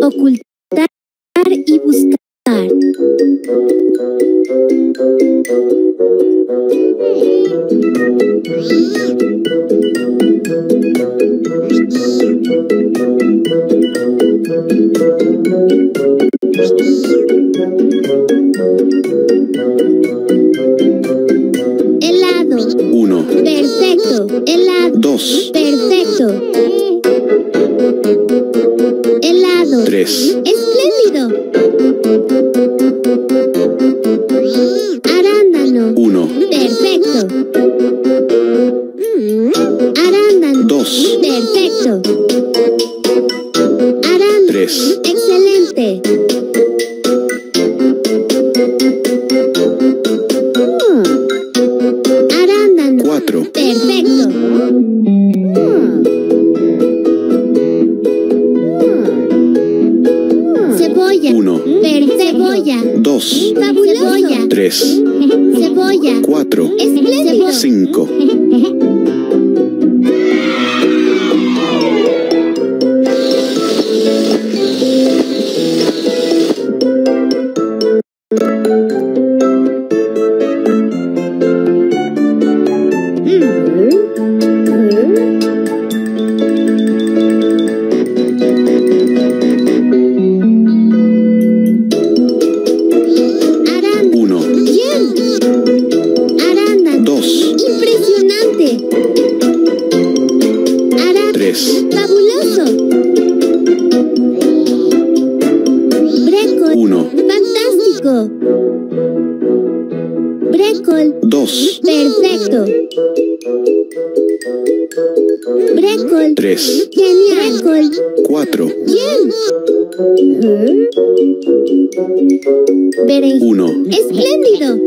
Ocultar y buscar. Deus. ¡Fantástico! Brecol. 2. Perfecto. Brécol. tres, Genial. Brécol. cuatro, Bien. Berenjena. uno, Espléndido.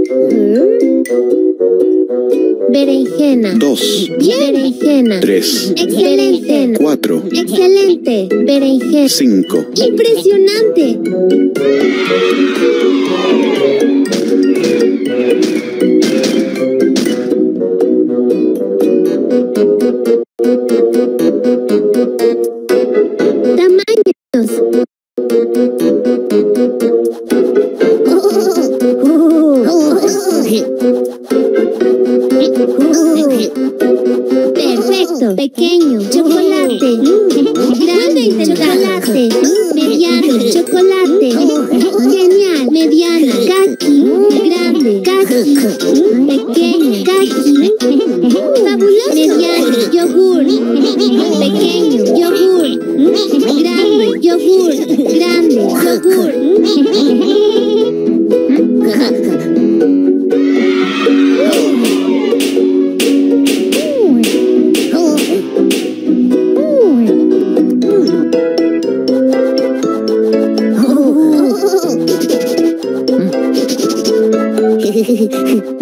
Berenjena. dos, Bien. Berenjena. tres, Berenjena. cuatro, Excelente. Berenjena. cinco, Impresionante. Hehehehe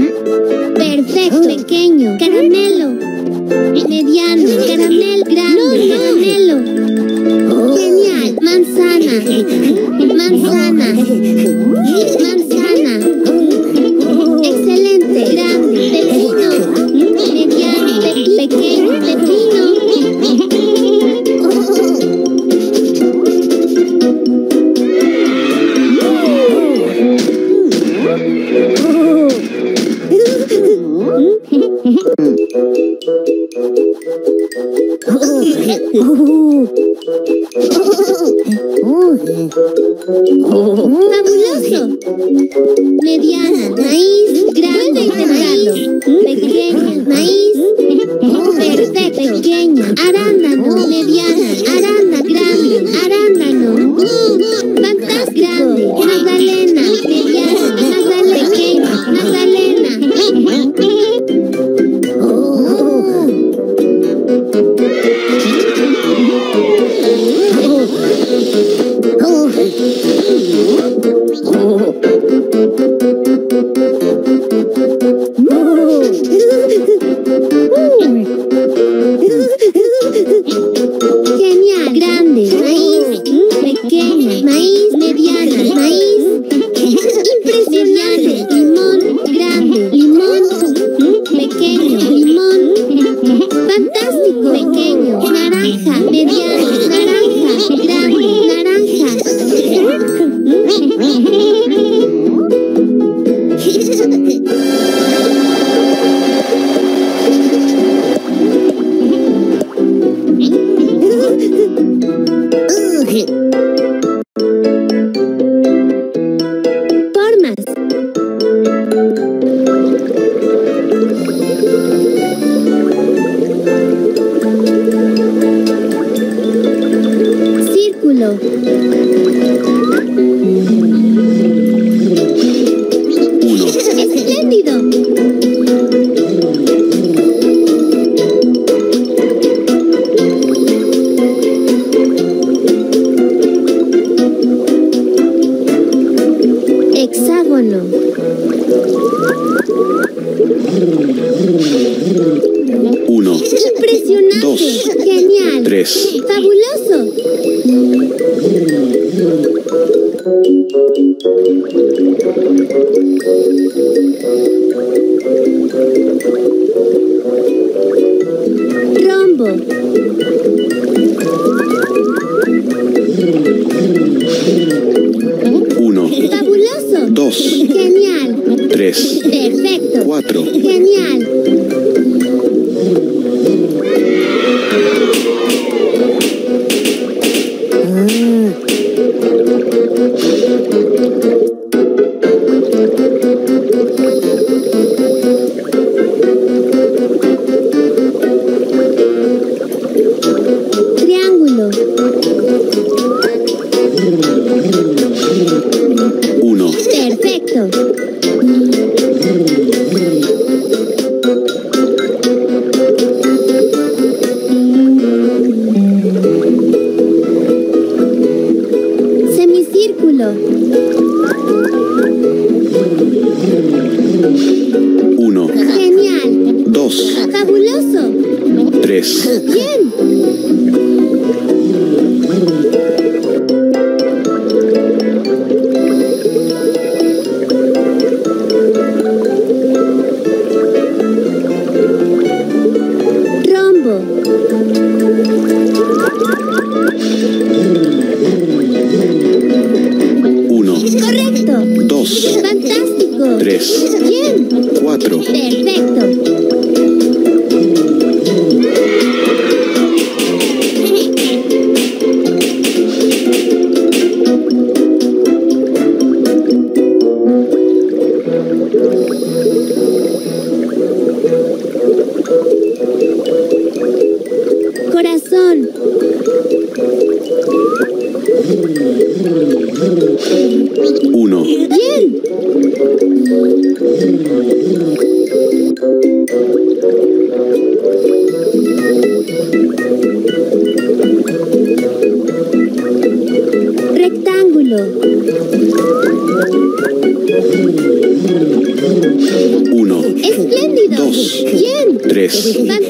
Fabuloso. Mediana. Maíz. Grande y templado. Pequeña. Maíz. Perfecto. Pequeña. Arándano. Uno. Fabuloso. Dos. Genial. Tres. Perfecto. Cuatro. Genial. Semicírculo. Uno. Genial. Dos. Fabuloso. Tres. Bien. Tres. Bien. Cuatro. Perfecto. Corazón. Bien.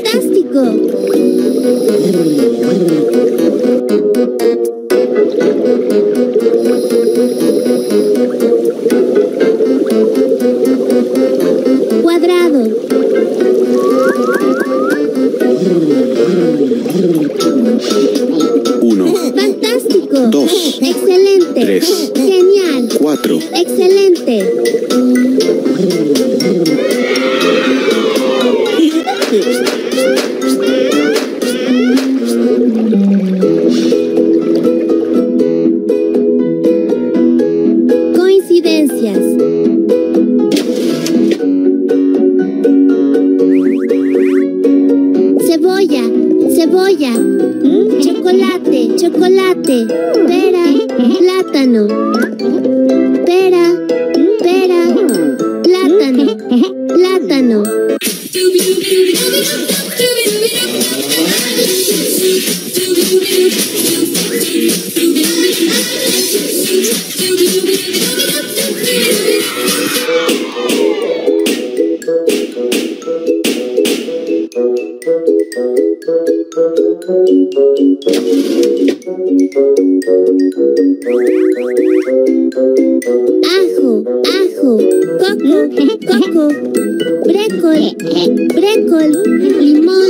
Brécol, brécol, limón,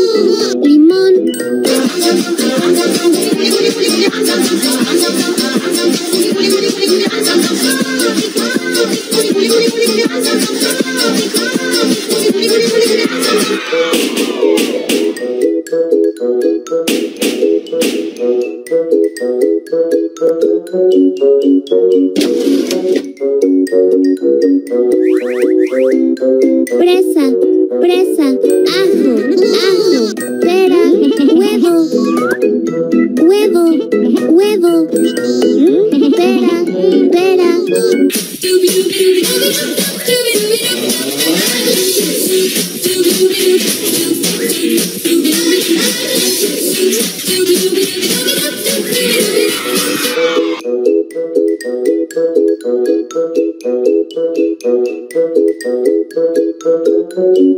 limón. Presa, presa, ajo, ajo, pera,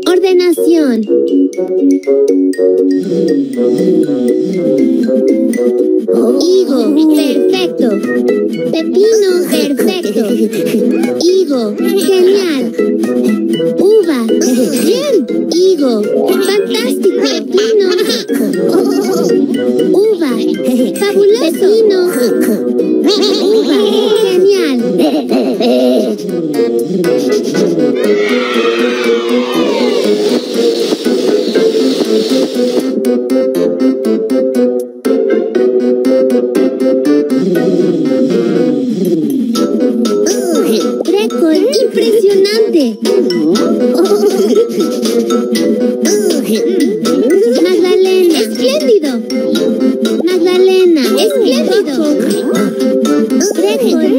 Ordenación. Higo, perfecto. Pepino, perfecto. Higo, genial. Uva, bien. Higo, fantástico. Pepino, uva, fabuloso. Pepino, uva, genial.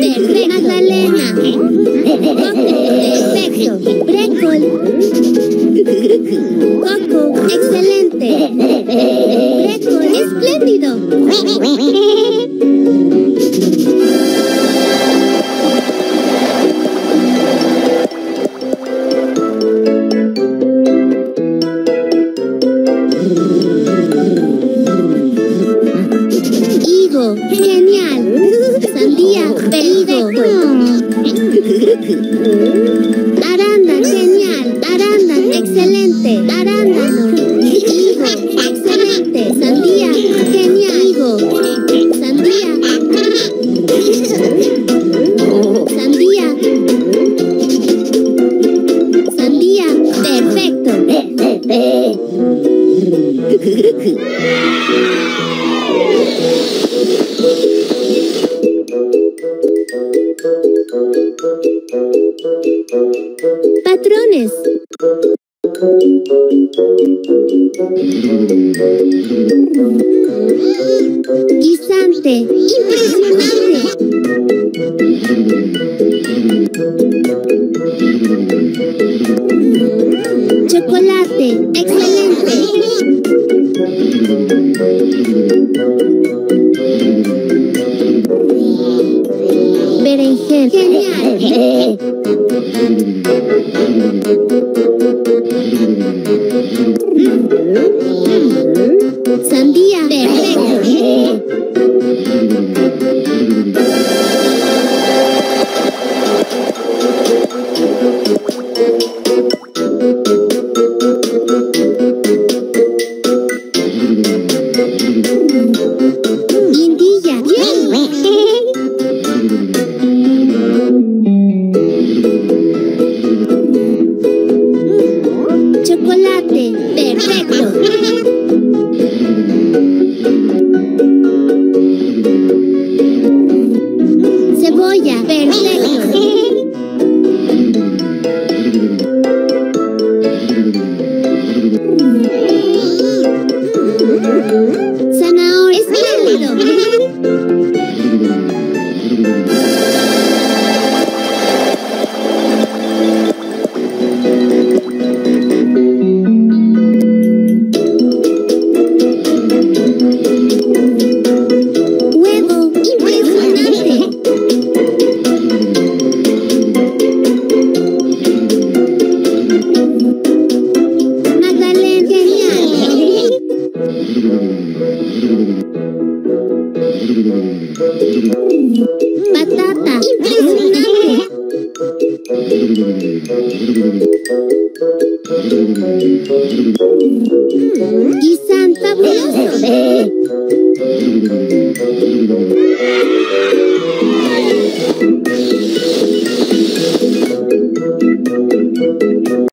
Perfecto. Magdalena. Perfecto. Récord. Coco, excelente. Récord, espléndido. Higo, genial. Sandía, perfecto. どいどい。Guisante. Impresionante. Chocolate. Excelente. Berenjena. Genial.